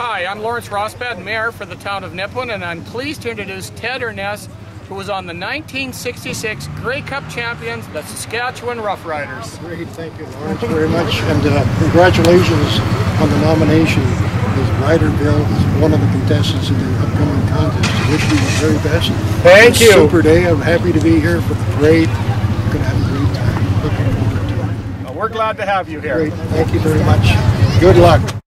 Hi, I'm Lawrence Rosbad, Mayor for the town of Nipawin, and I'm pleased to introduce Ted Urness, who was on the 1966 Grey Cup champions, the Saskatchewan Roughriders. Great, thank you, Lawrence, very much, and uh, congratulations on the nomination. As Riderville is one of the contestants in the upcoming contest. I wish you the very best. Thank It's you. Super day. I'm happy to be here for the parade. We're going to have a great time. Looking forward to it. We're glad to have you here. Great, thank you very much. Good luck.